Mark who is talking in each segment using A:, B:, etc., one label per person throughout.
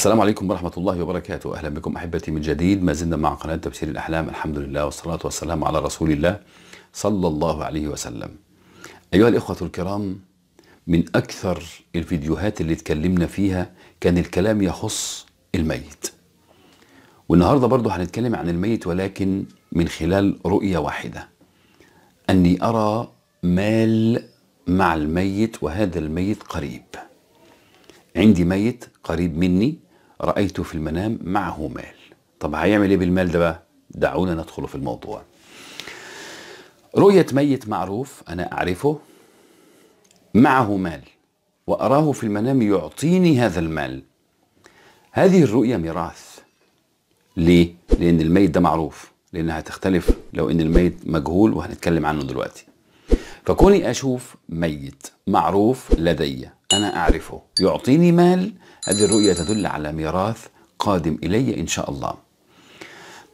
A: السلام عليكم ورحمة الله وبركاته. أهلا بكم أحبتي من جديد. ما زلنا مع قناة تفسير الأحلام. الحمد لله والصلاة والسلام على رسول الله صلى الله عليه وسلم. أيها الإخوة الكرام من أكثر الفيديوهات اللي اتكلمنا فيها كان الكلام يخص الميت. والنهاردة برضو هنتكلم عن الميت ولكن من خلال رؤية واحدة. أني أرى مال مع الميت وهذا الميت قريب. عندي ميت قريب مني رأيته في المنام معه مال. طب هيعمل إيه بالمال ده بقى؟ دعونا ندخل في الموضوع. رؤية ميت معروف أنا أعرفه معه مال وأراه في المنام يعطيني هذا المال. هذه الرؤية ميراث. ليه؟ لأن الميت ده معروف لأنها هتختلف لو أن الميت مجهول وهنتكلم عنه دلوقتي. فكوني أشوف ميت معروف لدي أنا أعرفه. يعطيني مال. هذه الرؤية تدل على ميراث قادم إلي إن شاء الله.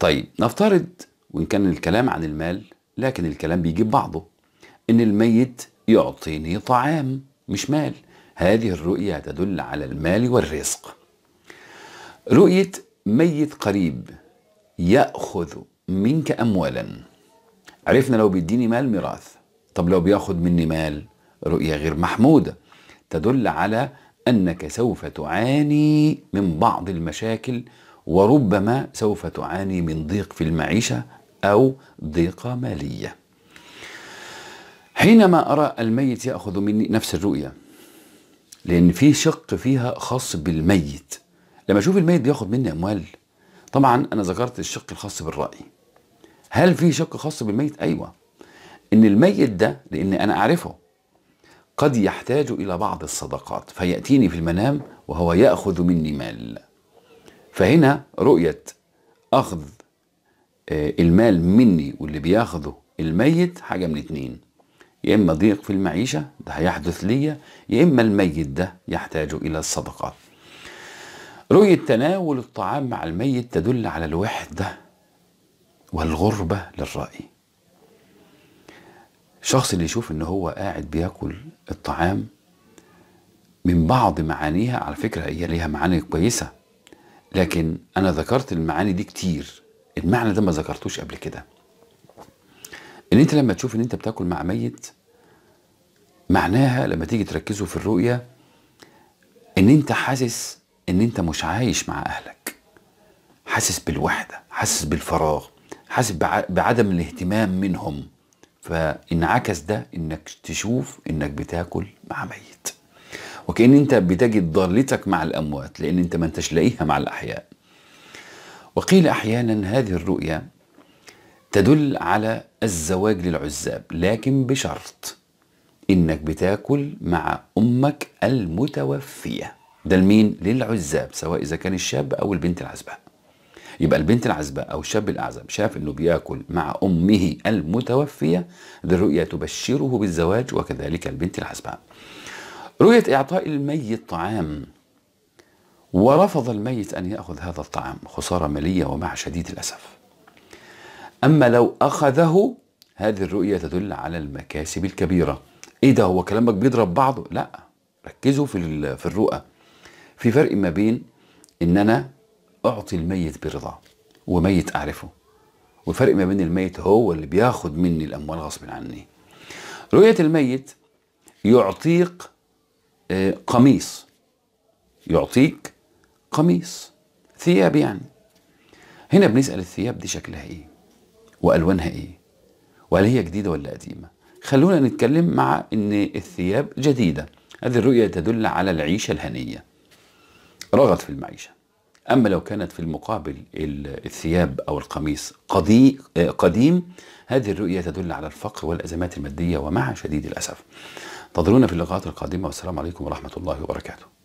A: طيب نفترض وإن كان الكلام عن المال لكن الكلام بيجيب بعضه. إن الميت يعطيني طعام مش مال. هذه الرؤية تدل على المال والرزق. رؤية ميت قريب يأخذ منك أموالا. عرفنا لو بيديني مال ميراث. طب لو بياخد مني مال؟ رؤية غير محمودة. تدل على أنك سوف تعاني من بعض المشاكل وربما سوف تعاني من ضيق في المعيشة أو ضيقة مالية. حينما أرى الميت يأخذ مني نفس الرؤية لأن في شق فيها خاص بالميت. لما أشوف الميت بياخد مني أموال طبعا أنا ذكرت الشق الخاص بالرأي. هل في شق خاص بالميت؟ أيوة. إن الميت ده لأن أنا أعرفه قد يحتاج إلى بعض الصدقات فيأتيني في المنام وهو يأخذ مني مال. فهنا رؤية أخذ المال مني واللي بياخذه الميت حاجة من اتنين. يا إما ضيق في المعيشة ده هيحدث ليا يا إما الميت ده يحتاج إلى الصدقات. رؤية تناول الطعام مع الميت تدل على الوحدة والغربة للرأي. الشخص اللي يشوف إن هو قاعد بياكل الطعام من بعض معانيها على فكرة هي ليها معاني كويسة لكن أنا ذكرت المعاني دي كتير. المعنى ده ما ذكرتوش قبل كده. إن أنت لما تشوف إن أنت بتاكل مع ميت معناها لما تيجي تركزوا في الرؤية إن أنت حاسس إن أنت مش عايش مع أهلك. حاسس بالوحدة حاسس بالفراغ حاسس بعدم الاهتمام منهم. فانعكس ده انك تشوف انك بتاكل مع ميت. وكأن انت بتجد ضالتك مع الأموات لأن انت ما انتش لاقيها مع الأحياء. وقيل أحيانا هذه الرؤيا تدل على الزواج للعزاب لكن بشرط انك بتاكل مع أمك المتوفية. ده لمين للعزاب سواء إذا كان الشاب أو البنت العزباء يبقى البنت العزباء أو الشاب الاعزب شاف إنه بيأكل مع أمه المتوفية دي الرؤيا تبشره بالزواج وكذلك البنت العزباء رؤية إعطاء الميت طعام. ورفض الميت أن يأخذ هذا الطعام خسارة مالية ومع شديد الأسف. أما لو أخذه هذه الرؤية تدل على المكاسب الكبيرة. إيه ده هو كلامك بيضرب بعضه؟ لا ركزوا في في الرؤى. في فرق ما بين ان أنا أعطي الميت برضا وميت أعرفه. والفرق ما بين الميت هو اللي بياخد مني الأموال غصب عني. رؤية الميت يعطيك قميص. يعطيك قميص ثياب يعني. هنا بنسأل الثياب دي شكلها إيه؟ وألوانها إيه؟ وهل هي جديدة ولا قديمة؟ خلونا نتكلم مع إن الثياب جديدة. هذه الرؤية تدل على العيشة الهنية. رغد في المعيشة. أما لو كانت في المقابل الثياب أو القميص قديم هذه الرؤية تدل على الفقر والأزمات المادية ومع شديد الأسف. انتظرونا في اللقاءات القادمة والسلام عليكم ورحمة الله وبركاته.